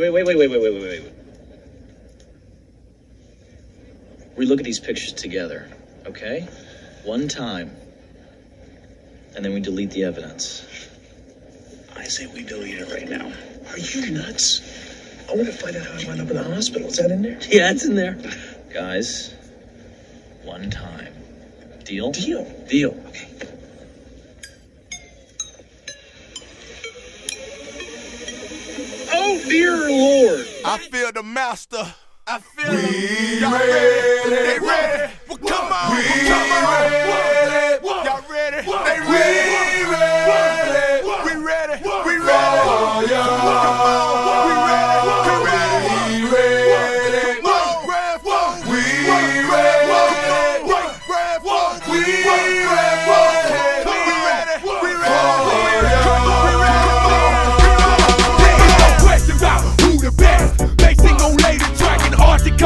wait, wait, wait, wait, wait, wait, wait, wait. We look at these pictures together, okay? One time. And then we delete the evidence. I say we delete it right now. Are you nuts? I want to find out how I wound up in the hospital. Is that in there? Yeah, it's in there. Guys, one time. Deal? Deal. Deal. Okay. I feel the master. I feel we Y'all ready? They ready? Well, come on. We come on. ready? Y'all ready? They ready? We ready? We ready? We ready? Come on.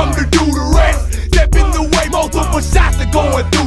Come to do the rest. Step in the way, multiple shots are going through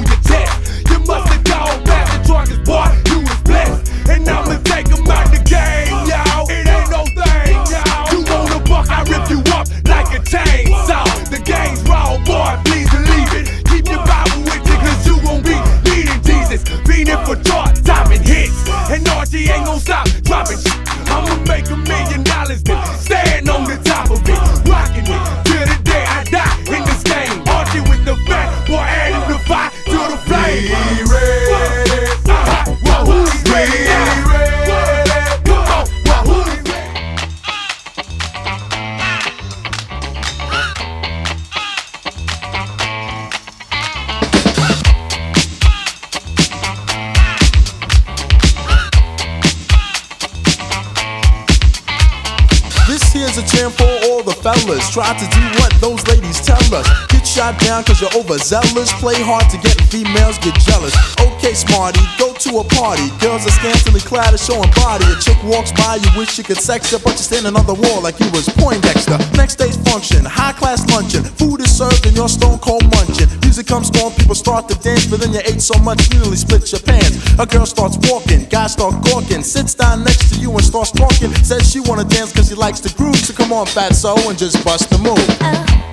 Try to do what those ladies tell us. Get shot down cause you're overzealous. Play hard to get females get jealous. Okay, smarty, go to a party. Girls are scantily clad and showing body. A chick walks by, you wish you could sex her, but you're standing on the wall like you was Poindexter. Next day's function, high class luncheon. Food is served and you're stone cold munching. Music comes on, people start to dance, but then you ate so much you nearly split your pants. A girl starts walking, guys start gawking, sits down next to you and starts talking. Says she wanna dance cause she likes the groove, so come on, fatso, and just bust the move. Just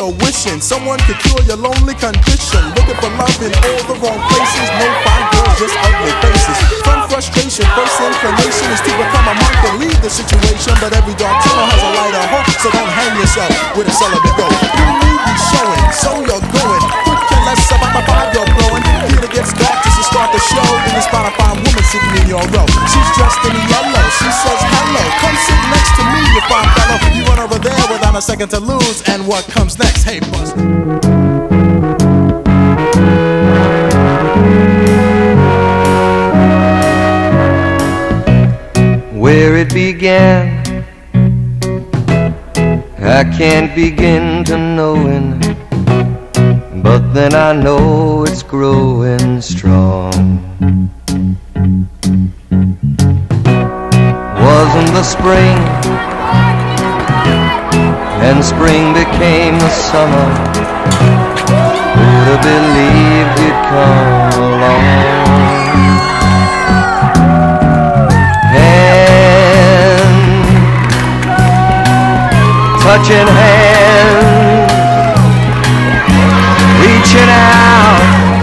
you're wishing someone could cure your lonely condition. Looking for love in all the wrong places. No fine girls, just ugly faces. From frustration, first inclination is to become a monk and leave the situation. But every dark tunnel has a light of hope, so don't hang yourself with a celibate rope. Your movie's showing, so you're going. The vibe you're blowing. Gets just to start the show. Woman sitting in your row. She's dressed in yellow. She says hello. Come sit next to me, you fine fellow. You run over there without a second to lose. And what comes next? Hey, where it began. I can't begin to knowing, but then I know it's growing strong. Wasn't the spring, and spring became the summer. Who'd have believed you'd come along? touching hands, out,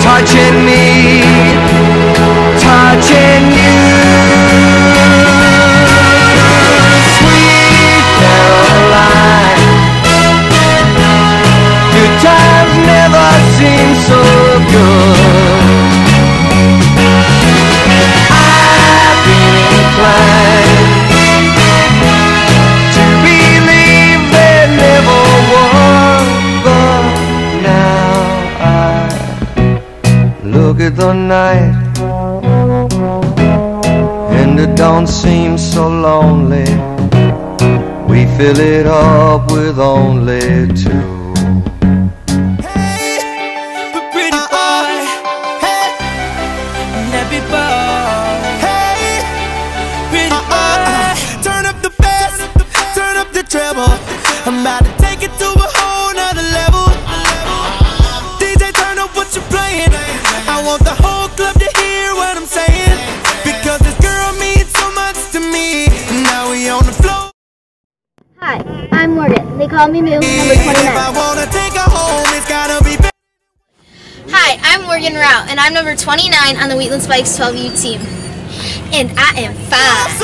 touching me, touching you. Sweet The night and it don't seem so lonely. We fill it up with only two. Call Me Moo, number 29. Hi, I'm Morgan Rau, and I'm number 29 on the Wheatland Spikes 12U team. And I am five.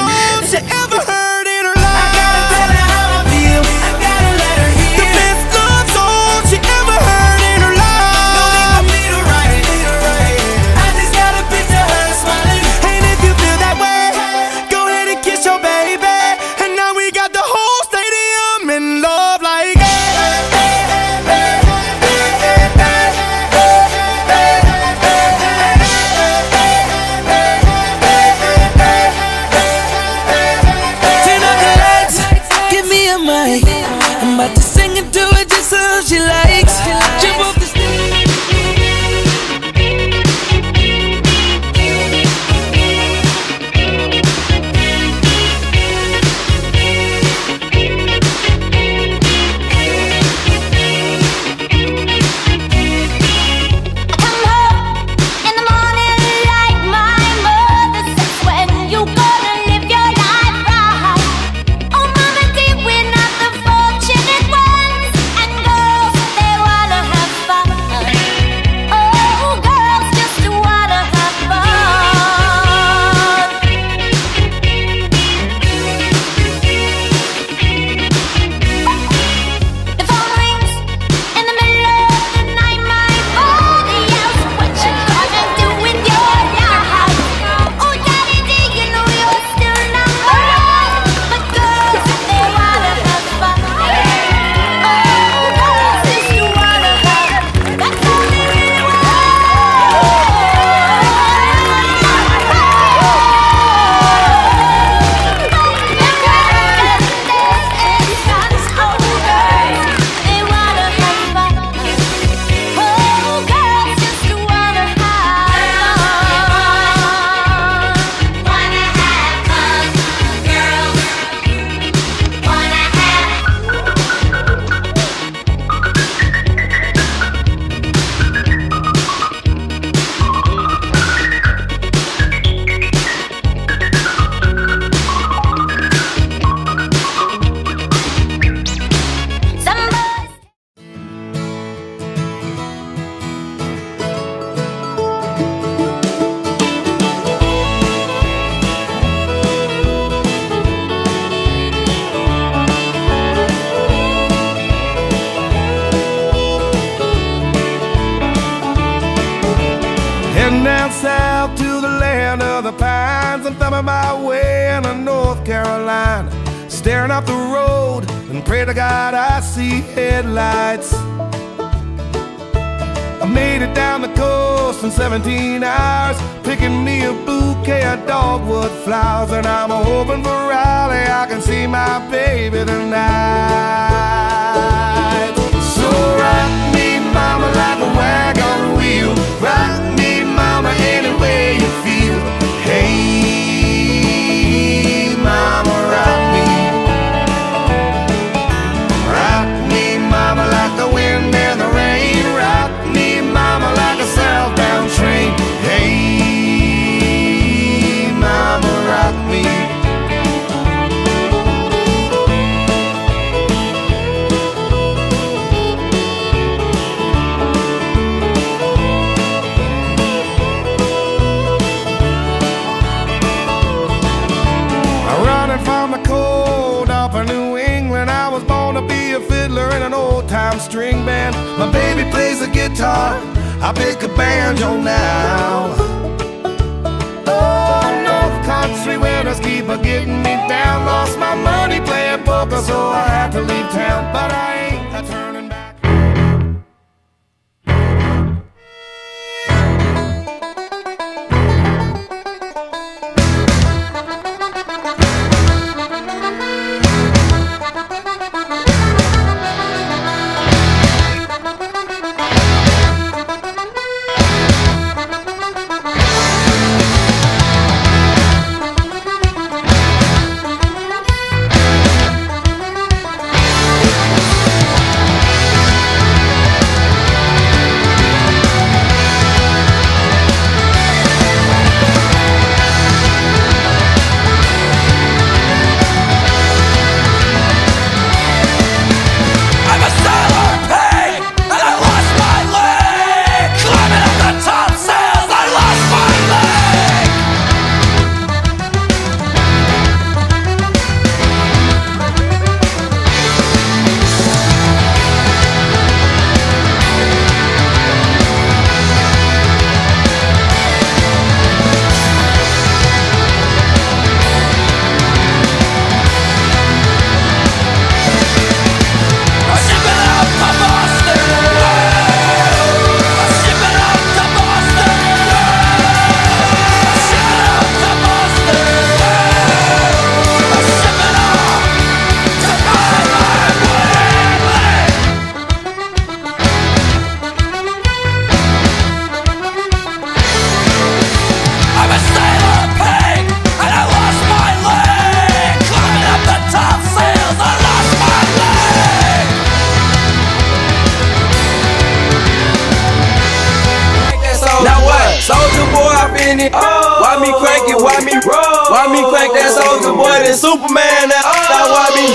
Finish. Why me crank it? Why me roll? Why me crank that soldier boy? Then Superman now. Uh, now why me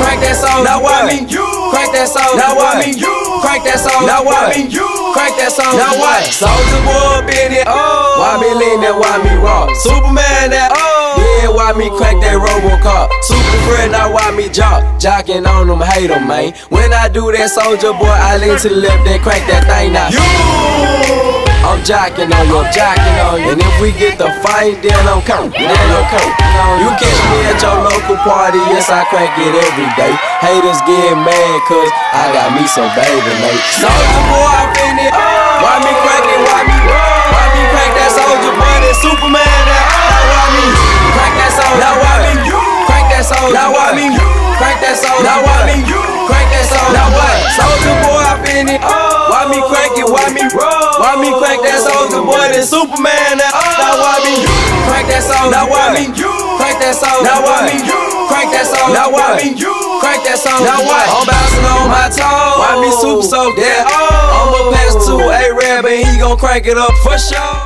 crank that soldier? Now why me crank that soldier? Now why me crank that soldier? Now why me crank that soldier? Now what? Soldier boy been it. Oh. Why me lean that? Why me rock? Superman that. Oh. Yeah, why me crack that Robocop? Super friend, now why me jock? Jocking on them, hate them, man. When I do that soldier boy, I lean to the left, then crack that thing now. You! I'm jacking on you, I'm jocking on you. And if we get the fight, then I'm coming, then I'm coming. You catch me at your local party, yes, I crank it every day. Haters get mad, cause I got me some baby, mate. Soldier boy, I finish. Why me crack it, why me? Why me crack that soldier boy, that Superman, that why me crack that soldier? Now why me crack that soldier? Now why me crack that soldier? Now why me crack that soldier? Now what? Soldier boy, I finish. Oh. Why me crack it? Why me roll? Why me crack that soldier boy? That Superman. Now, oh. now why me crack that soldier? Now why me crack that soldier? Now why me crack that soldier? Now why me crack that soldier? Now what? I'm bouncing on my toes. Why me super so dead? Oh. I'ma pass to a red, but he gon' crank it up for sure.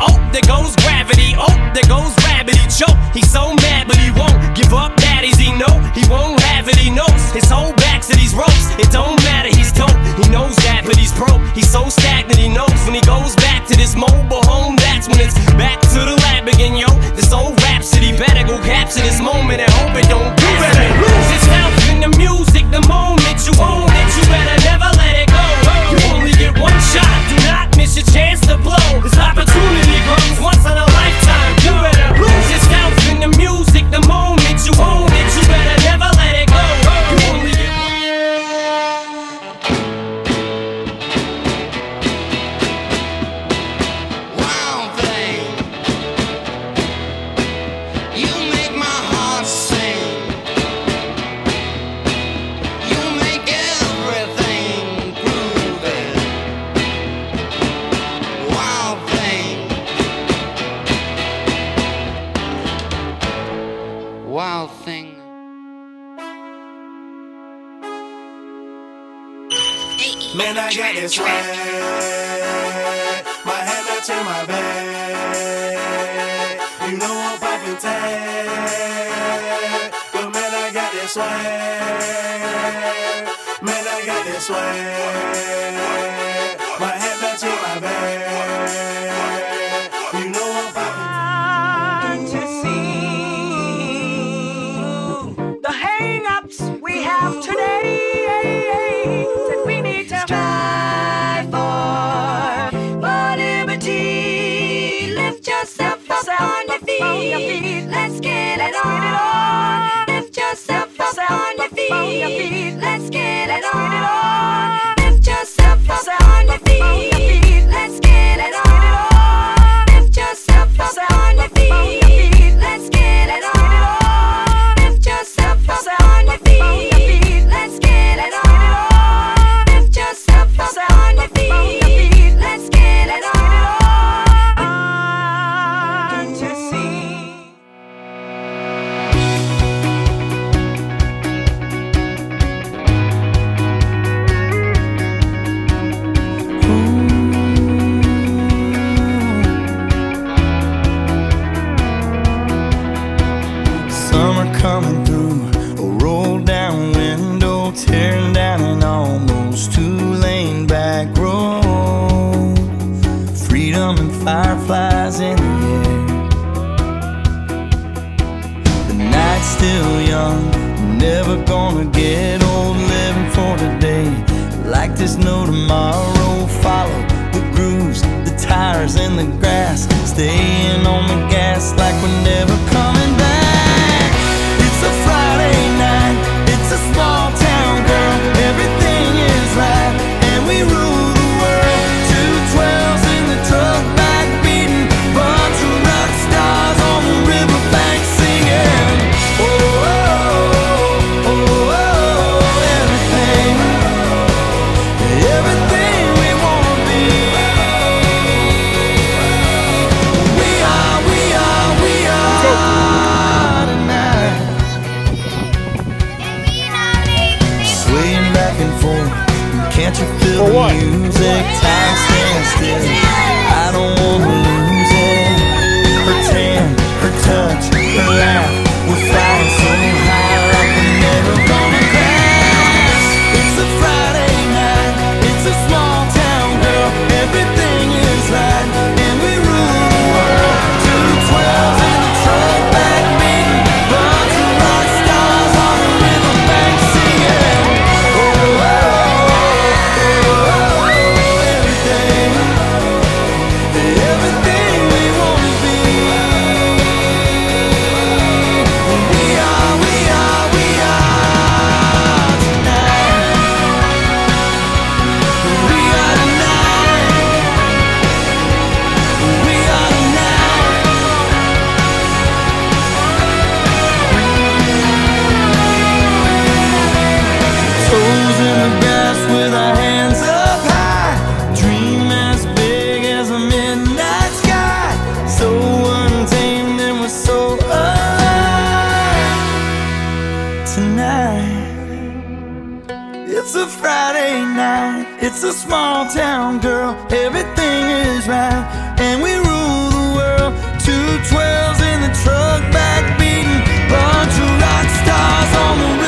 Oh, there goes gravity. Oh, there goes gravity. He choke. He's so mad, but he won't give up. That is he know. He won't have it. He knows his whole back to these ropes. It don't matter. He's dope. He knows that, but he's pro. He's so stagnant. He knows when he goes back to this mobile home. That's when it's back to the lab again, yo. This old rhapsody better go capture this moment and hope it don't do better. Lose health in the music the moment you own. Man, I got this sweat. My head up to my back. You know I'm popping tag. But man, I got this sweat. Man, I got this sweat. My head up to my back. be. It's a small town girl, everything is right, and we rule the world. Two twelves in the truck, back beating, bunch of rock stars on the road.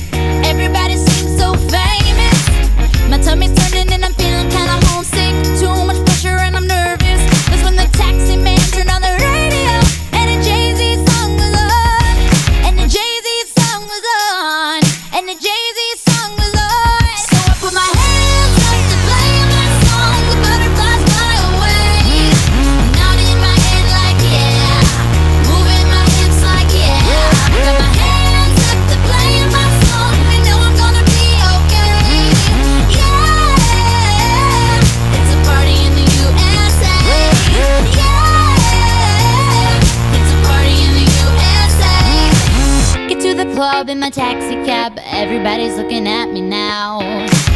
club in my taxi cab. Everybody's looking at me now.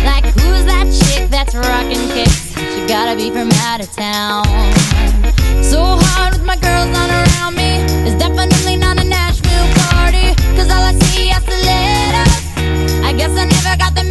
Like, who's that chick that's rocking kicks? She gotta be from out of town. So hard with my girls on around me. It's definitely not a Nashville party. Cause all I see are stilettos. I guess I never got the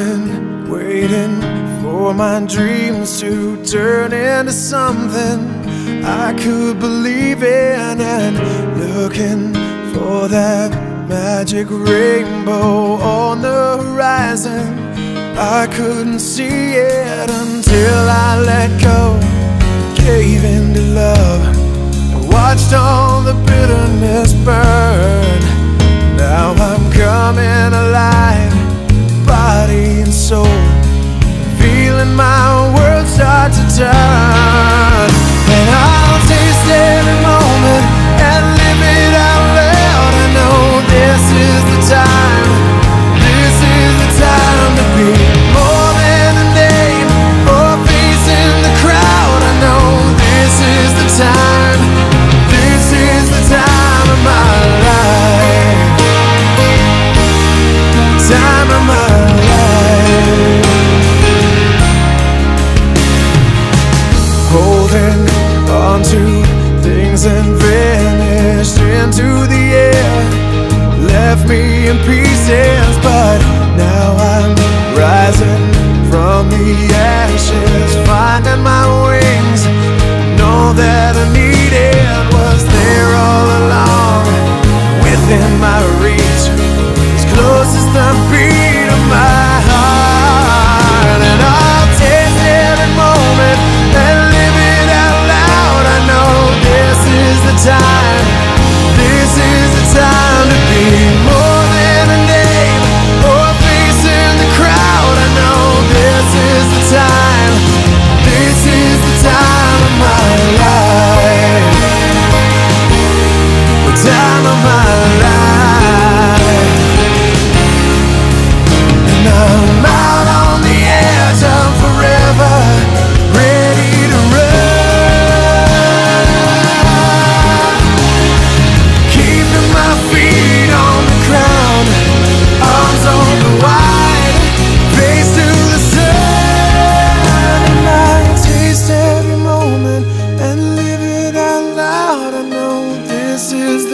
been waiting for my dreams to turn into something I could believe in and looking for that magic rainbow on the horizon. I couldn't see it until I let go, gave in to love, and watched all the bitterness burn. Now I'm coming alive body and soul Feeling my world start to turn And I'll taste every moment And live it out loud I know this is the time This is the time to be More on to things and vanished into the air. Left me in pieces, but now I'm rising from the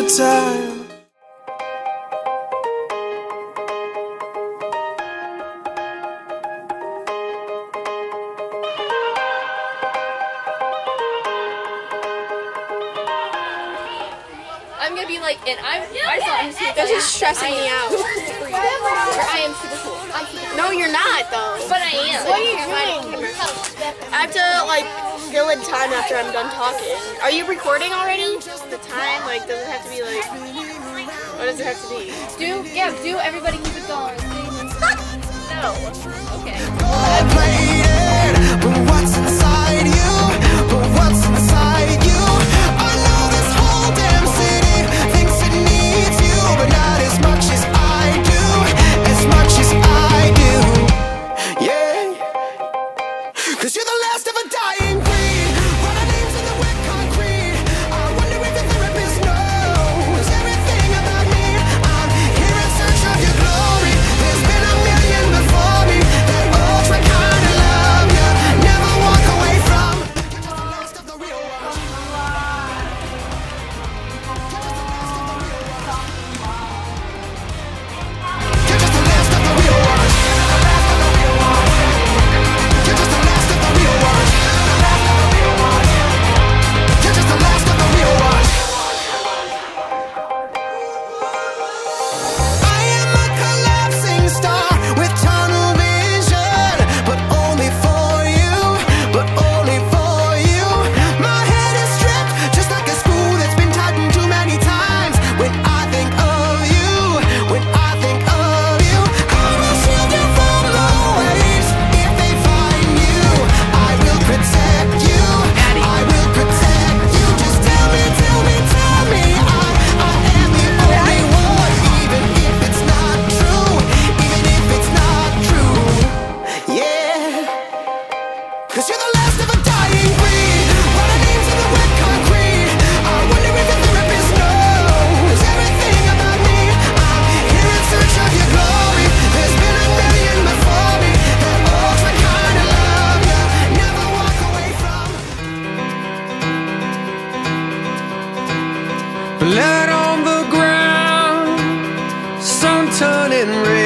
time. I'm gonna be like, and I'm. I saw him. This is stressing me out. I am super cool. I'm super cool. No, you're not though. But I am. What are you doing? I have to like fill in time after I'm done talking. Are you recording already? The time, like, does it have to be like? What does it have to be? Do yeah, do everybody keep it going. no. Okay. Red.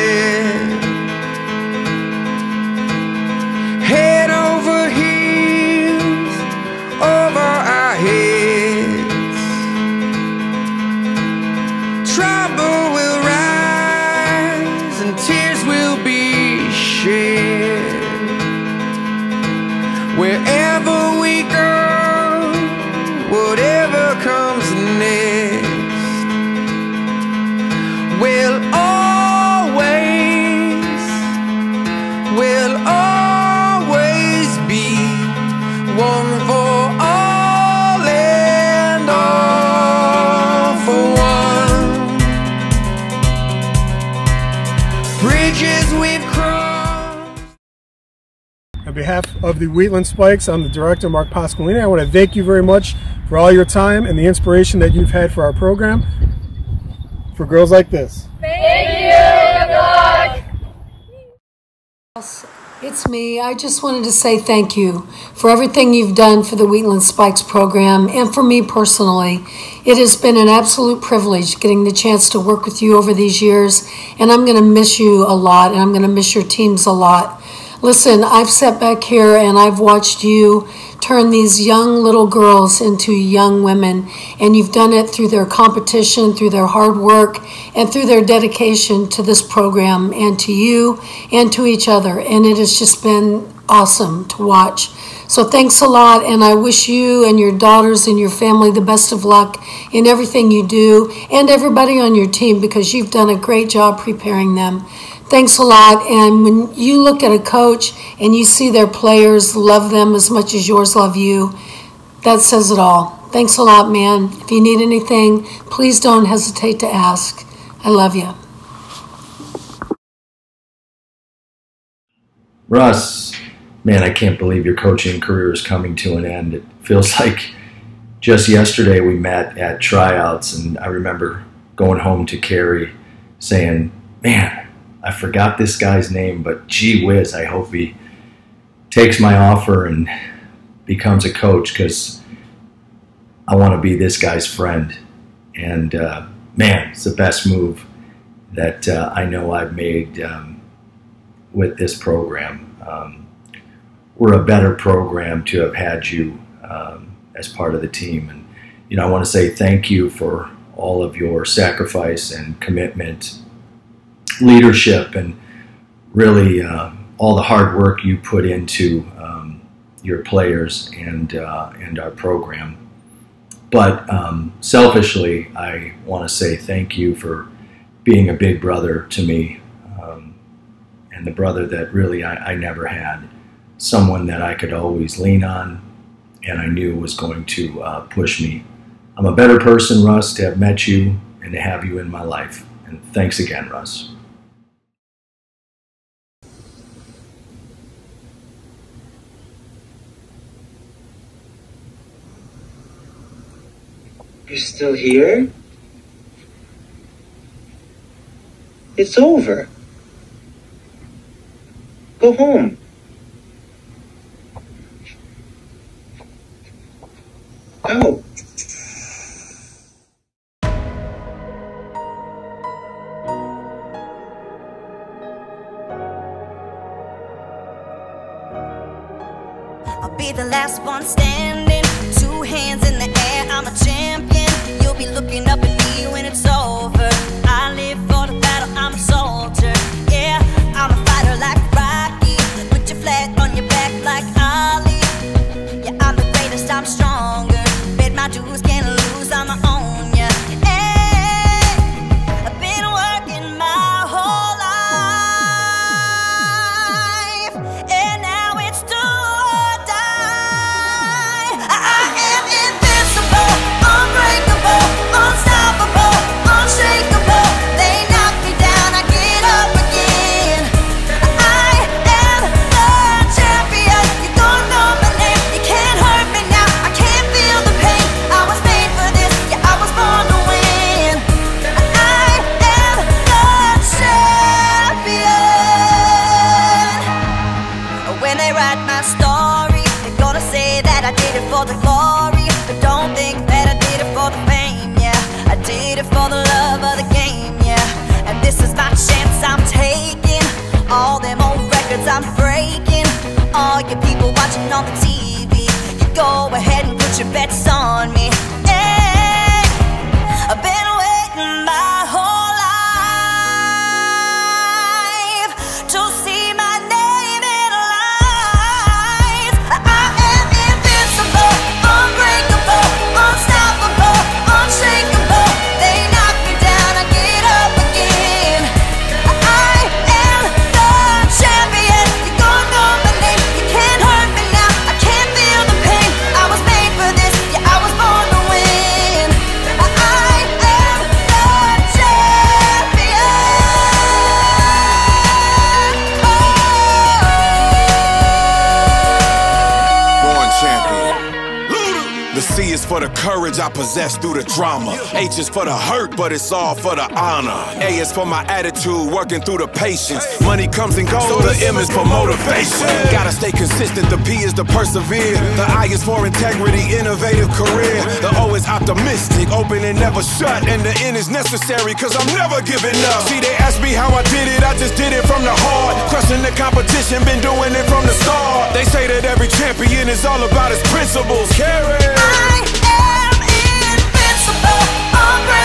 Behalf of the Wheatland Spikes, I'm the director, Mark Pasqualini. I want to thank you very much for all your time and the inspiration that you've had for our program. For girls like this. Thank you. Good luck. It's me. I just wanted to say thank you for everything you've done for the Wheatland Spikes program and for me personally. It has been an absolute privilege getting the chance to work with you over these years, and I'm going to miss you a lot, and I'm going to miss your teams a lot. Listen, I've sat back here and I've watched you turn these young little girls into young women, and you've done it through their competition, through their hard work, and through their dedication to this program and to you and to each other. And it has just been awesome to watch. So thanks a lot, and I wish you and your daughters and your family the best of luck in everything you do, and everybody on your team because you've done a great job preparing them. Thanks a lot. And when you look at a coach and you see their players love them as much as yours love you, that says it all. Thanks a lot, man. If you need anything, please don't hesitate to ask. I love you. Russ, man, I can't believe your coaching career is coming to an end. It feels like just yesterday we met at tryouts, and I remember going home to Carrie saying, Man, I forgot this guy's name, but gee whiz, I hope he takes my offer and becomes a coach because I want to be this guy's friend. And uh, man, it's the best move that uh, I know I've made um, with this program. Um, we're a better program to have had you um, as part of the team. And, you know, I want to say thank you for all of your sacrifice and commitment, leadership, and really uh, all the hard work you put into um, your players and, uh, and our program. But um, selfishly, I want to say thank you for being a big brother to me um, and the brother that really I, I never had. Someone that I could always lean on and I knew was going to uh, push me. I'm a better person, Russ, to have met you and to have you in my life. And thanks again, Russ. You're still here? It's over. Go home. Go. I'll be the last one standing. Looking up did for the love of the game, yeah. And this is my chance I'm taking. All them old records I'm breaking. All your people watching on the TV You go ahead and put your bets on me. The courage I possess through the drama. H is for the hurt, but it's all for the honor. A is for my attitude, working through the patience. Money comes and goes, so the M is for motivation. Gotta stay consistent, the P is to persevere. The I is for integrity, innovative career. The O is optimistic, open and never shut. And the N is necessary, cause I'm never giving up. See, they ask me how I did it, I just did it from the heart. Crushing the competition, been doing it from the start. They say that every champion is all about his principles. Carry. I unbreakable.